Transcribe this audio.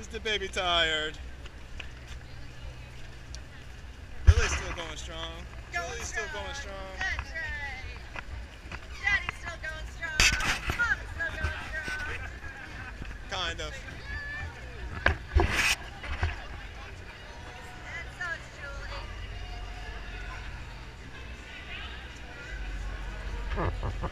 Is the baby tired? Lily's still going strong. Going Lily's still going strong. That's right. Daddy's still going strong. Mom's still going strong. Kind of. Ha ha ha.